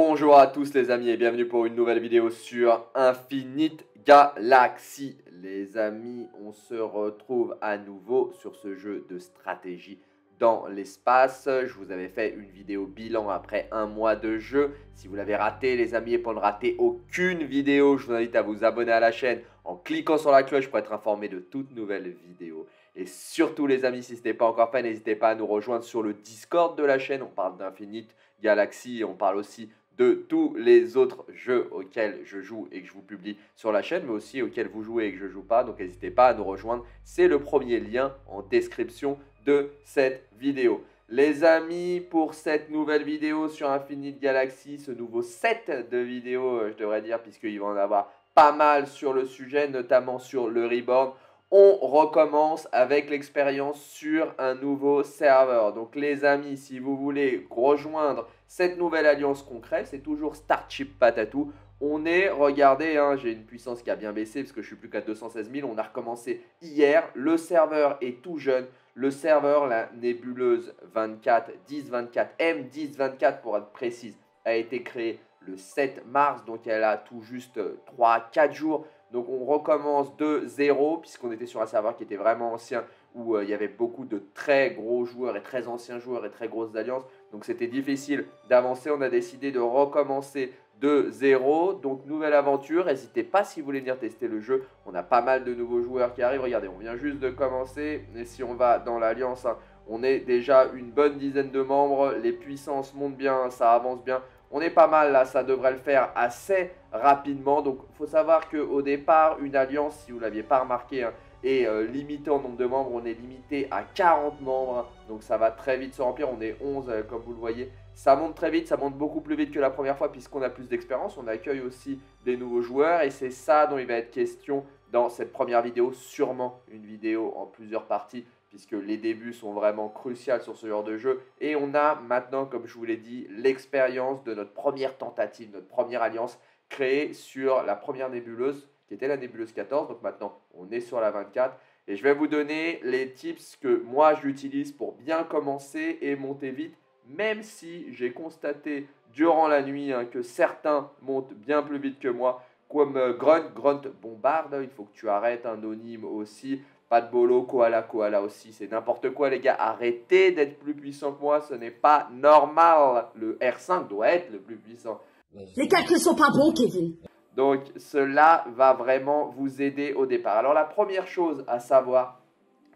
Bonjour à tous les amis et bienvenue pour une nouvelle vidéo sur Infinite Galaxy. Les amis, on se retrouve à nouveau sur ce jeu de stratégie dans l'espace. Je vous avais fait une vidéo bilan après un mois de jeu. Si vous l'avez raté les amis et pour ne rater aucune vidéo, je vous invite à vous abonner à la chaîne en cliquant sur la cloche pour être informé de toutes nouvelles vidéos. Et surtout les amis, si ce n'est pas encore fait, n'hésitez pas à nous rejoindre sur le Discord de la chaîne. On parle d'Infinite Galaxy et on parle aussi de tous les autres jeux auxquels je joue et que je vous publie sur la chaîne, mais aussi auxquels vous jouez et que je ne joue pas. Donc n'hésitez pas à nous rejoindre. C'est le premier lien en description de cette vidéo. Les amis, pour cette nouvelle vidéo sur Infinite Galaxy, ce nouveau set de vidéos, euh, je devrais dire, puisqu'il va en avoir pas mal sur le sujet, notamment sur le Reborn, on recommence avec l'expérience sur un nouveau serveur. Donc les amis, si vous voulez rejoindre cette nouvelle alliance concrète, c'est toujours Starship Patatou. On est, regardez, hein, j'ai une puissance qui a bien baissé parce que je suis plus qu'à 216 000. On a recommencé hier. Le serveur est tout jeune. Le serveur, la nébuleuse 24, 1024, M1024 pour être précise, a été créé le 7 mars. Donc elle a tout juste 3-4 jours. Donc on recommence de zéro, puisqu'on était sur un serveur qui était vraiment ancien, où euh, il y avait beaucoup de très gros joueurs et très anciens joueurs et très grosses alliances. Donc c'était difficile d'avancer. On a décidé de recommencer de zéro. Donc nouvelle aventure. N'hésitez pas si vous voulez venir tester le jeu. On a pas mal de nouveaux joueurs qui arrivent. Regardez, on vient juste de commencer. Et si on va dans l'alliance, hein, on est déjà une bonne dizaine de membres. Les puissances montent bien, ça avance bien. On est pas mal là, ça devrait le faire assez rapidement. Donc faut savoir qu'au départ, une alliance, si vous ne l'aviez pas remarqué, hein, est euh, limitée en nombre de membres. On est limité à 40 membres. donc ça va très vite se remplir. On est 11 euh, comme vous le voyez. Ça monte très vite, ça monte beaucoup plus vite que la première fois puisqu'on a plus d'expérience. On accueille aussi des nouveaux joueurs et c'est ça dont il va être question dans cette première vidéo. Sûrement une vidéo en plusieurs parties puisque les débuts sont vraiment cruciaux sur ce genre de jeu. Et on a maintenant, comme je vous l'ai dit, l'expérience de notre première tentative, notre première alliance créée sur la première nébuleuse, qui était la nébuleuse 14. Donc maintenant, on est sur la 24. Et je vais vous donner les tips que moi j'utilise pour bien commencer et monter vite, même si j'ai constaté durant la nuit hein, que certains montent bien plus vite que moi, comme euh, Grunt, Grunt bombarde, il faut que tu arrêtes, anonyme aussi. Pas de bolo, koala, koala aussi, c'est n'importe quoi les gars. Arrêtez d'être plus puissant que moi, ce n'est pas normal. Le R5 doit être le plus puissant. Les calculs sont pas bons, Kevin. Donc cela va vraiment vous aider au départ. Alors la première chose à savoir,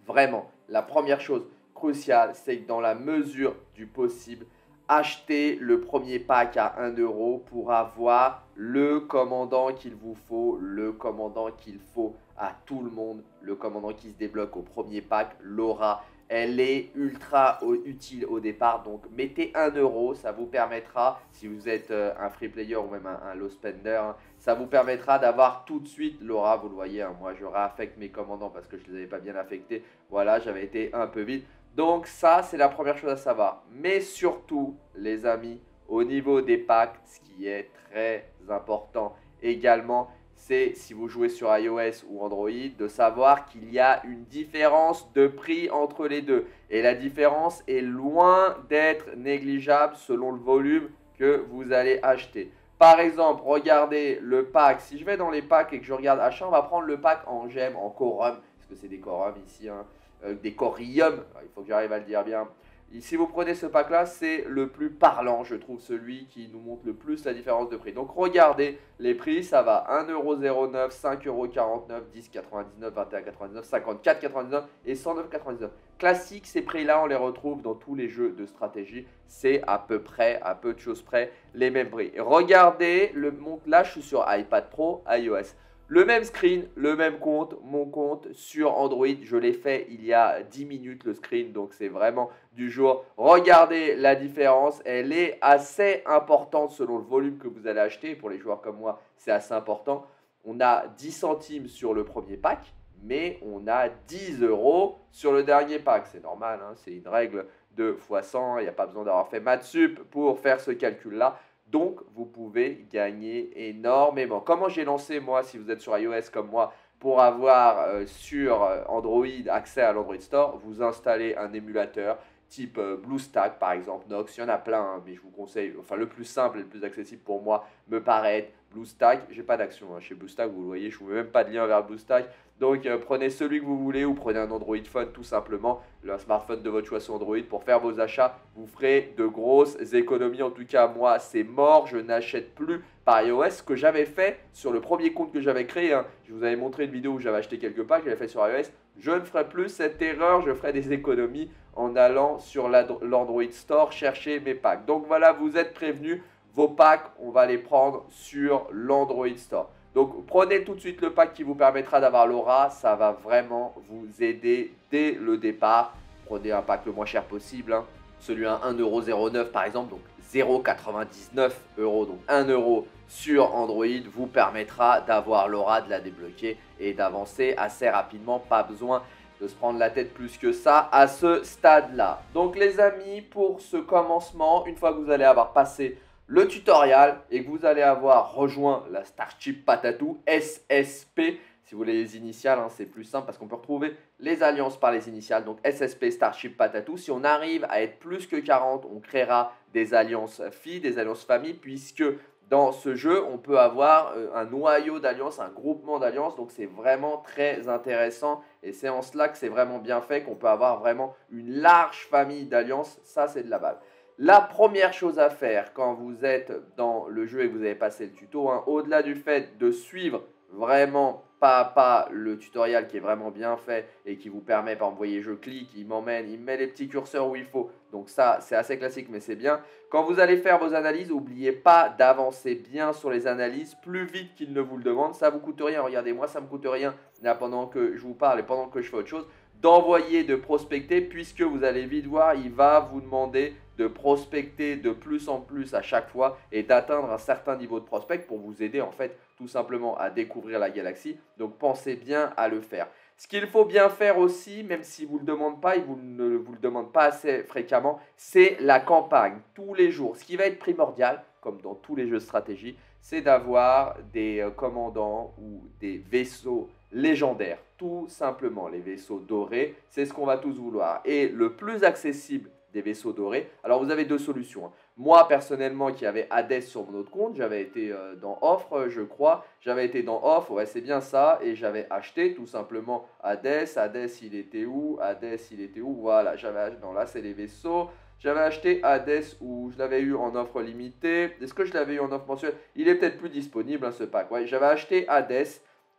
vraiment, la première chose cruciale, c'est que dans la mesure du possible, achetez le premier pack à 1 euro pour avoir le commandant qu'il vous faut, le commandant qu'il faut à tout le monde. Le commandant qui se débloque au premier pack, Laura, elle est ultra utile au départ. Donc mettez 1 euro, ça vous permettra, si vous êtes euh, un free player ou même un, low spender, hein, ça vous permettra d'avoir tout de suite Laura. Vous le voyez, hein, moi je réaffecte mes commandants parce que je ne les avais pas bien affectés. Voilà, j'avais été un peu vite. Donc ça, c'est la première chose à savoir. Mais surtout, les amis, au niveau des packs, ce qui est très important également, c'est si vous jouez sur iOS ou Android, de savoir qu'il y a une différence de prix entre les deux. Et la différence est loin d'être négligeable selon le volume que vous allez acheter. Par exemple, regardez le pack. Si je vais dans les packs et que je regarde achat, on va prendre le pack en gemme, en quorum, parce que c'est des quorums ici. Hein. Euh, des corium, il faut que j'arrive à le dire bien. Si vous prenez ce pack-là, c'est le plus parlant, je trouve, celui qui nous montre le plus la différence de prix. Donc regardez les prix, ça va 1,09€, 5,49€, 10,99€, 21,99€, 54,99€ et 109,99€. Classique, ces prix-là, on les retrouve dans tous les jeux de stratégie. C'est à peu près, à peu de choses près, les mêmes prix. Regardez, le, là je suis sur iPad Pro, iOS. Le même screen, le même compte, mon compte sur Android, je l'ai fait il y a 10 minutes le screen, donc c'est vraiment du jour. Regardez la différence, elle est assez importante selon le volume que vous allez acheter. Pour les joueurs comme moi, c'est assez important. On a 10 centimes sur le premier pack, mais on a 10 euros sur le dernier pack. C'est normal, hein, c'est une règle de x100, il n'y a pas besoin d'avoir fait Matsup pour faire ce calcul-là. Donc, vous pouvez gagner énormément. Comment j'ai lancé, moi, si vous êtes sur iOS comme moi, pour avoir euh, sur euh, Android accès à l'Android Store, vous installez un émulateur type euh, BlueStack par exemple, Nox, il y en a plein, hein, mais je vous conseille, enfin le plus simple et le plus accessible pour moi me paraît BlueStack. J'ai pas d'action hein, chez BlueStack, vous le voyez, je vous mets même pas de lien vers BlueStack. Donc euh, prenez celui que vous voulez ou prenez un Android Phone tout simplement, le smartphone de votre choix sur Android pour faire vos achats. Vous ferez de grosses économies. En tout cas, moi, c'est mort. Je n'achète plus par iOS. Ce que j'avais fait sur le premier compte que j'avais créé, hein. je vous avais montré une vidéo où j'avais acheté quelques packs, j'avais fait sur iOS. Je ne ferai plus cette erreur. Je ferai des économies en allant sur l'Android Store chercher mes packs. Donc voilà, vous êtes prévenus. Vos packs, on va les prendre sur l'Android Store. Donc prenez tout de suite le pack qui vous permettra d'avoir l'aura, ça va vraiment vous aider dès le départ. Prenez un pack le moins cher possible, hein. celui à 1,09€ par exemple, donc 0,99€, donc 1€ sur Android vous permettra d'avoir l'aura, de la débloquer et d'avancer assez rapidement. Pas besoin de se prendre la tête plus que ça à ce stade-là. Donc les amis, pour ce commencement, une fois que vous allez avoir passé le tutoriel et que vous allez avoir rejoint la Starship Patatou SSP. Si vous voulez les initiales, hein, c'est plus simple parce qu'on peut retrouver les alliances par les initiales. Donc SSP Starship Patatou. Si on arrive à être plus que 40, on créera des alliances filles, des alliances familles, puisque dans ce jeu, on peut avoir euh, un noyau d'alliances, un groupement d'alliances. Donc c'est vraiment très intéressant et c'est en cela que c'est vraiment bien fait qu'on peut avoir vraiment une large famille d'alliances. Ça, c'est de la balle. La première chose à faire quand vous êtes dans le jeu et que vous avez passé le tuto, hein, au-delà du fait de suivre vraiment pas à pas le tutoriel qui est vraiment bien fait et qui vous permet, par exemple, voyez, je clique, il m'emmène, il met les petits curseurs où il faut. Donc ça, c'est assez classique, mais c'est bien. Quand vous allez faire vos analyses, n'oubliez pas d'avancer bien sur les analyses, plus vite qu'il ne vous le demande. Ça vous coûte rien, regardez, moi ça me coûte rien, là, pendant que je vous parle et pendant que je fais autre chose, d'envoyer, de prospecter, puisque vous allez vite voir, il va vous demander de prospecter de plus en plus à chaque fois et d'atteindre un certain niveau de prospect pour vous aider en fait tout simplement à découvrir la galaxie. Donc pensez bien à le faire. Ce qu'il faut bien faire aussi, même si vous le demande pas vous ne vous le demande pas assez fréquemment, c'est la campagne tous les jours. Ce qui va être primordial, comme dans tous les jeux de stratégie, c'est d'avoir des euh, commandants ou des vaisseaux légendaires. Tout simplement, les vaisseaux dorés, c'est ce qu'on va tous vouloir. Et le plus accessible des vaisseaux dorés. Alors vous avez deux solutions. Hein. Moi personnellement qui avait Hades sur mon autre compte, j'avais été euh, dans offre je crois, j'avais été dans offre, ouais c'est bien ça, et j'avais acheté tout simplement Hades, Hades il était où, Hades il était où, voilà, j'avais non là c'est les vaisseaux, j'avais acheté Hades où je l'avais eu en offre limitée, est-ce que je l'avais eu en offre mensuelle? Il est peut-être plus disponible hein, ce pack, ouais j'avais acheté Hades,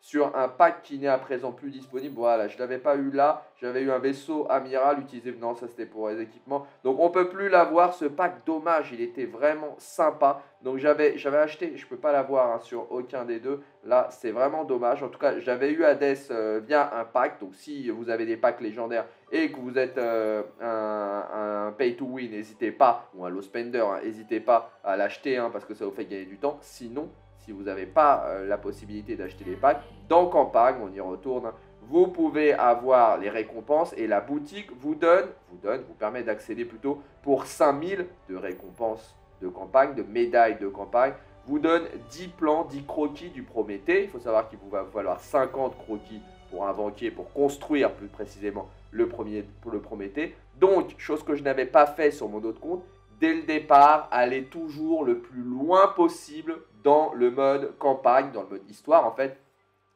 sur un pack qui n'est à présent plus disponible. Voilà, je ne l'avais pas eu là. J'avais eu un vaisseau amiral utilisé. Non, ça c'était pour les équipements. Donc on ne peut plus l'avoir. Ce pack, dommage, il était vraiment sympa. Donc j'avais acheté, je ne peux pas l'avoir hein, sur aucun des deux. Là, c'est vraiment dommage. En tout cas, j'avais eu Hades euh, via un pack. Donc si vous avez des packs légendaires et que vous êtes euh, un, pay to win, n'hésitez pas, ou un low spender, hein, n'hésitez pas à l'acheter hein, parce que ça vous fait gagner du temps. Sinon, si vous n'avez pas euh, la possibilité d'acheter les packs, dans campagne, on y retourne, vous pouvez avoir les récompenses et la boutique vous donne, vous donne, vous permet d'accéder plutôt pour 5000 de récompenses de campagne, de médailles de campagne, vous donne 10 plans, 10 croquis du Prométhée. Il faut savoir qu'il vous va falloir 50 croquis pour un banquier, pour construire plus précisément le, premier, le Prométhée. Donc, chose que je n'avais pas fait sur mon autre compte, dès le départ, allez toujours le plus loin possible dans le mode campagne, dans le mode histoire en fait.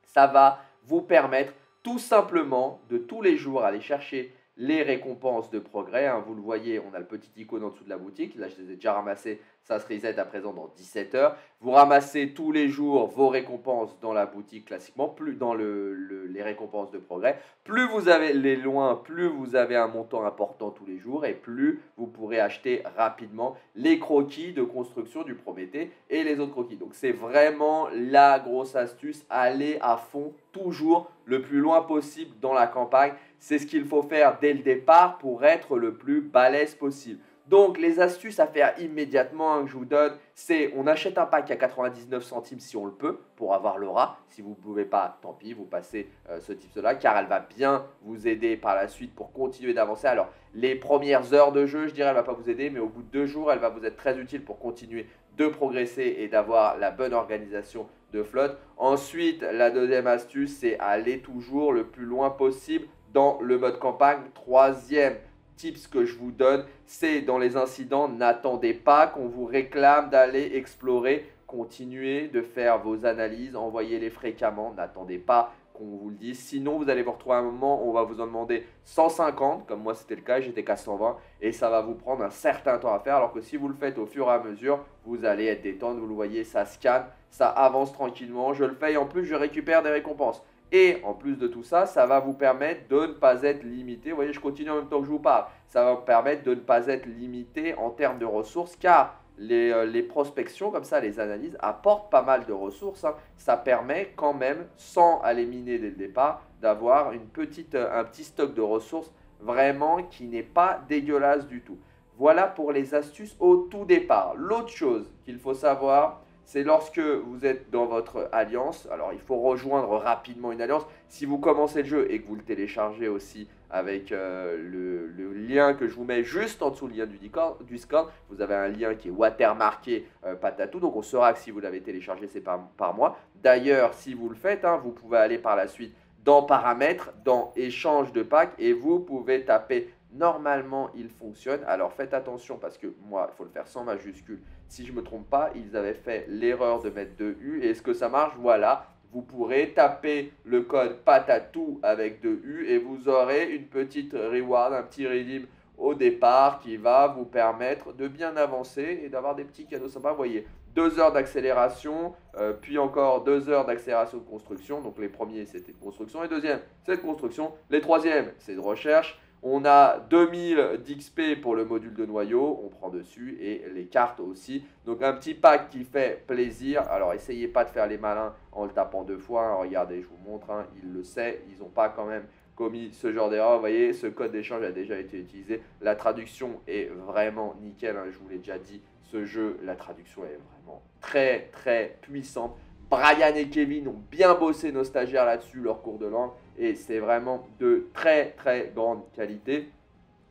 Ça va vous permettre tout simplement de tous les jours aller chercher les récompenses de progrès. Hein. Vous le voyez, on a le petit icône en dessous de la boutique. Là, je les ai déjà ramassés. Ça se reset à présent dans 17 heures. Vous ramassez tous les jours vos récompenses dans la boutique classiquement, plus dans les récompenses de progrès. Plus vous avez les loin, plus vous avez un montant important tous les jours et plus vous pourrez acheter rapidement les croquis de construction du Prométhée et les autres croquis. Donc c'est vraiment la grosse astuce. Allez à fond toujours le plus loin possible dans la campagne. C'est ce qu'il faut faire dès le départ pour être le plus balèze possible. Donc les astuces à faire immédiatement que je vous donne, c'est on achète un pack à 99 centimes si on le peut pour avoir l'aura. Si vous ne pouvez pas, tant pis, vous passez euh, ce type là car elle va bien vous aider par la suite pour continuer d'avancer. Alors les premières heures de jeu, je dirais, elle va pas vous aider, mais au bout de deux jours, elle va vous être très utile pour continuer de progresser et d'avoir la bonne organisation de flotte. Ensuite, la deuxième astuce, c'est aller toujours le plus loin possible dans le mode campagne. Troisième tips que je vous donne, c'est dans les incidents, n'attendez pas qu'on vous réclame d'aller explorer. Continuez de faire vos analyses, envoyez-les fréquemment, n'attendez pas qu'on vous le dise. Sinon, vous allez vous retrouver à un moment où on va vous en demander 150, comme moi c'était le cas, j'étais qu'à 120, et ça va vous prendre un certain temps à faire, alors que si vous le faites au fur et à mesure, vous allez être détente, vous le voyez, ça scanne, ça avance tranquillement, je le fais et en plus je récupère des récompenses. Et en plus de tout ça, ça va vous permettre de ne pas être limité. Vous voyez, je continue en même temps que je vous parle. Ça va vous permettre de ne pas être limité en termes de ressources car euh, les, prospections, comme ça, les analyses, apportent pas mal de ressources. Hein. Ça permet quand même, sans aller miner dès le départ, d'avoir euh, un petit stock de ressources vraiment qui n'est pas dégueulasse du tout. Voilà pour les astuces au tout départ. L'autre chose qu'il faut savoir, c'est lorsque vous êtes dans votre alliance. Alors, il faut rejoindre rapidement une alliance. Si vous commencez le jeu et que vous le téléchargez aussi avec euh, le, lien que je vous mets juste en dessous le lien du Discord, vous avez un lien qui est watermarké euh, patatou. Donc, on saura que si vous l'avez téléchargé, c'est par, par moi. D'ailleurs, si vous le faites, hein, vous pouvez aller par la suite dans paramètres, dans échange de packs et vous pouvez taper Normalement, il fonctionne. Alors faites attention parce que moi, il faut le faire sans majuscule. Si je ne me trompe pas, ils avaient fait l'erreur de mettre 2U. Et est-ce que ça marche? Voilà. Vous pourrez taper le code patatou avec 2U et vous aurez une petite reward, un petit redeem au départ qui va vous permettre de bien avancer et d'avoir des petits cadeaux sympas. Vous voyez, deux heures d'accélération, euh, puis encore deux heures d'accélération de construction. Donc les premiers, c'était de construction. Et deuxième, c'est de construction. Les troisièmes, c'est de recherche. On a 2000 d'XP pour le module de noyau, on prend dessus, et les cartes aussi. Donc un petit pack qui fait plaisir. Alors essayez pas de faire les malins en le tapant deux fois. Hein. Regardez, je vous montre, hein. il le sait, ils n'ont pas quand même commis ce genre d'erreur. Vous voyez, ce code d'échange a déjà été utilisé. La traduction est vraiment nickel, hein. je vous l'ai déjà dit. Ce jeu, la traduction est vraiment très très puissante. Brian et Kevin ont bien bossé nos stagiaires là-dessus, leur cours de langue, et c'est vraiment de très très grande qualité.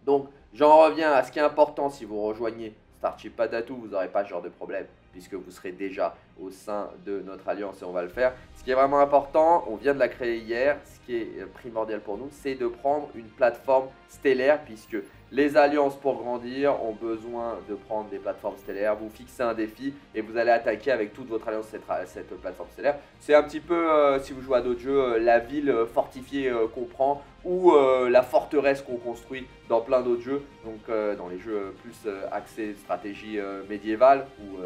Donc j'en reviens à ce qui est important si vous rejoignez Starship Patatou, vous n'aurez pas ce genre de problème puisque vous serez déjà au sein de notre alliance et on va le faire. Ce qui est vraiment important, on vient de la créer hier, ce qui est primordial pour nous, c'est de prendre une plateforme stellaire puisque les alliances pour grandir ont besoin de prendre des plateformes stellaires. Vous fixez un défi et vous allez attaquer avec toute votre alliance cette, plateforme stellaire. C'est un petit peu, euh, si vous jouez à d'autres jeux, euh, la ville fortifiée euh, qu'on prend ou la forteresse qu'on construit dans plein d'autres jeux. Donc dans les jeux plus axés stratégie médiévale ou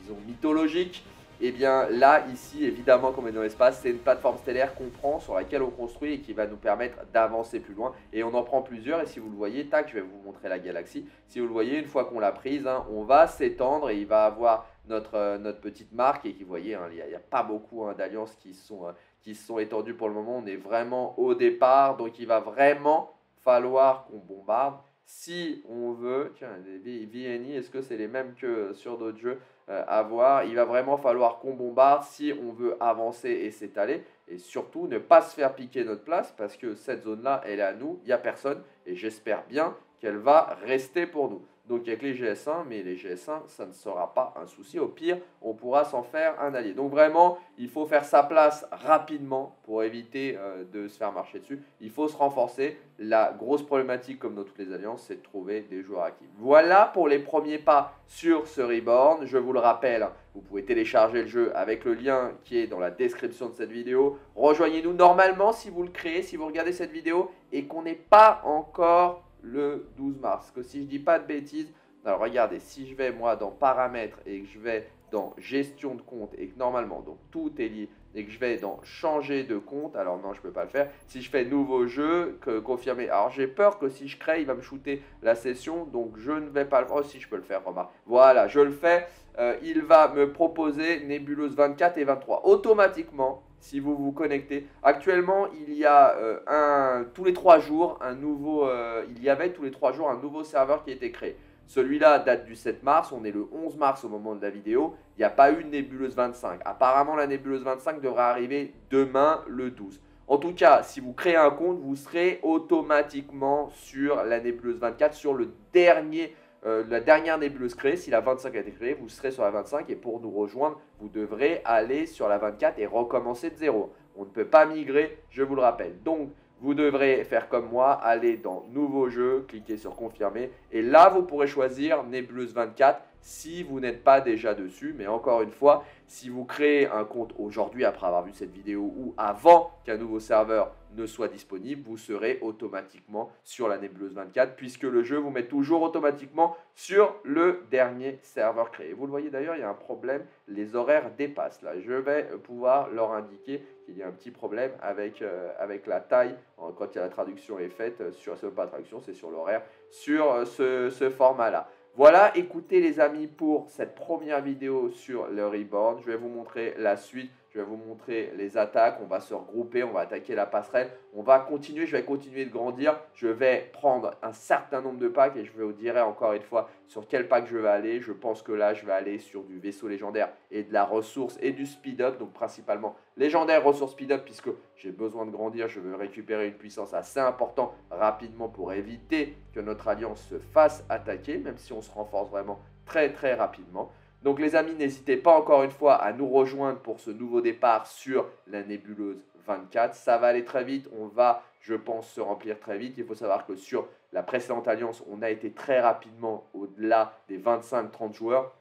disons mythologique. Et eh bien là, ici, évidemment, comme est dans l'espace, c'est une plateforme stellaire qu'on prend, sur laquelle on construit et qui va nous permettre d'avancer plus loin. Et on en prend plusieurs, et si vous le voyez, tac, je vais vous montrer la galaxie. Si vous le voyez, une fois qu'on l'a prise, hein, on va s'étendre et il va avoir notre, euh, notre petite marque. Et qui, vous voyez, hein, il n'y a, pas beaucoup hein, d'alliances qui, sont, euh, qui sont étendues pour le moment. On est vraiment au départ, donc il va vraiment falloir qu'on bombarde. Si on veut, tiens, les VNI, est-ce que c'est les mêmes que sur d'autres jeux? À voir. Il va vraiment falloir qu'on bombarde si on veut avancer et s'étaler. Et surtout, ne pas se faire piquer notre place parce que cette zone-là, elle est à nous, il n'y a personne. Et j'espère bien qu'elle va rester pour nous. Donc avec les GS1, mais les GS1, ça ne sera pas un souci. Au pire, on pourra s'en faire un allié. Donc vraiment, il faut faire sa place rapidement pour éviter euh, de se faire marcher dessus. Il faut se renforcer. La grosse problématique, comme dans toutes les alliances, c'est de trouver des joueurs actifs. Voilà pour les premiers pas sur ce Reborn. Je vous le rappelle, vous pouvez télécharger le jeu avec le lien qui est dans la description de cette vidéo. Rejoignez-nous normalement si vous le créez, si vous regardez cette vidéo et qu'on n'est pas encore le 12 mars. Que si je dis pas de bêtises, alors regardez, si je vais moi dans paramètres et que je vais dans gestion de compte et que normalement donc tout est lié et que je vais dans changer de compte, alors non je peux pas le faire. Si je fais nouveau jeu, que confirmer, alors j'ai peur que si je crée il va me shooter la session donc je ne vais pas le faire. Oh si je peux le faire, remarque. Voilà, je le fais. Euh, il va me proposer nébuleuse 24 et 23 automatiquement si vous vous connectez. Actuellement, il y a euh, un, tous les trois jours un nouveau, euh, il y avait tous les trois jours un nouveau serveur qui a été créé. Celui-là date du 7 mars, on est le 11 mars au moment de la vidéo. Il n'y a pas eu de nébuleuse 25. Apparemment, la nébuleuse 25 devra arriver demain le 12. En tout cas, si vous créez un compte, vous serez automatiquement sur la nébuleuse 24, sur le dernier euh, la dernière nébuleuse créée, si la 25 a été créée, vous serez sur la 25 et pour nous rejoindre, vous devrez aller sur la 24 et recommencer de zéro. On ne peut pas migrer, je vous le rappelle. Donc, vous devrez faire comme moi, aller dans Nouveau jeu, cliquer sur Confirmer. Et là, vous pourrez choisir Nébuleuse 24 si vous n'êtes pas déjà dessus. Mais encore une fois, si vous créez un compte aujourd'hui après avoir vu cette vidéo ou avant qu'un nouveau serveur ne soit disponible, vous serez automatiquement sur la nébuleuse 24 puisque le jeu vous met toujours automatiquement sur le dernier serveur créé. Vous le voyez d'ailleurs, il y a un problème, les horaires dépassent. Là, je vais pouvoir leur indiquer qu'il y a un petit problème avec, euh, avec la taille quand la traduction est faite euh, sur, c'est pas traduction, c'est sur l'horaire, sur euh, ce, ce format-là. Voilà, écoutez les amis pour cette première vidéo sur le Reborn. Je vais vous montrer la suite. Je vais vous montrer les attaques. On va se regrouper, on va attaquer la passerelle. On va continuer, je vais continuer de grandir. Je vais prendre un certain nombre de packs et je vous dirai encore une fois sur quel pack je vais aller. Je pense que là, je vais aller sur du vaisseau légendaire et de la ressource et du speed up. Donc principalement légendaire, ressource speed up puisque j'ai besoin de grandir. Je veux récupérer une puissance assez importante rapidement pour éviter que notre alliance se fasse attaquer, même si on se renforce vraiment très très rapidement. Donc les amis, n'hésitez pas encore une fois à nous rejoindre pour ce nouveau départ sur la nébuleuse 24. Ça va aller très vite, on va, je pense, se remplir très vite. Il faut savoir que sur la précédente alliance, on a été très rapidement au-delà des 25-30 joueurs.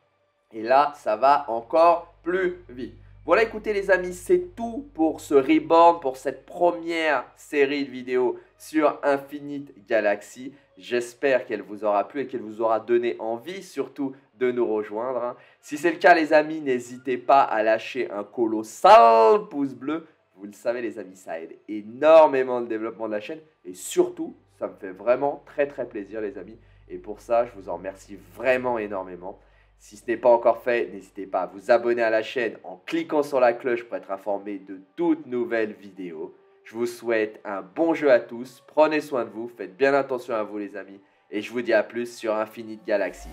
Et là, ça va encore plus vite. Voilà, écoutez les amis, c'est tout pour ce reborn, pour cette première série de vidéos sur Infinite Galaxy. J'espère qu'elle vous aura plu et qu'elle vous aura donné envie surtout de nous rejoindre. Hein. Si c'est le cas les amis, n'hésitez pas à lâcher un colossal pouce bleu. Vous le savez les amis, ça aide énormément le développement de la chaîne et surtout, ça me fait vraiment très très plaisir les amis. Et pour ça, je vous en remercie vraiment énormément. Si ce n'est pas encore fait, n'hésitez pas à vous abonner à la chaîne en cliquant sur la cloche pour être informé de toutes nouvelles vidéos. Je vous souhaite un bon jeu à tous, prenez soin de vous, faites bien attention à vous les amis, et je vous dis à plus sur Infinite Galaxy.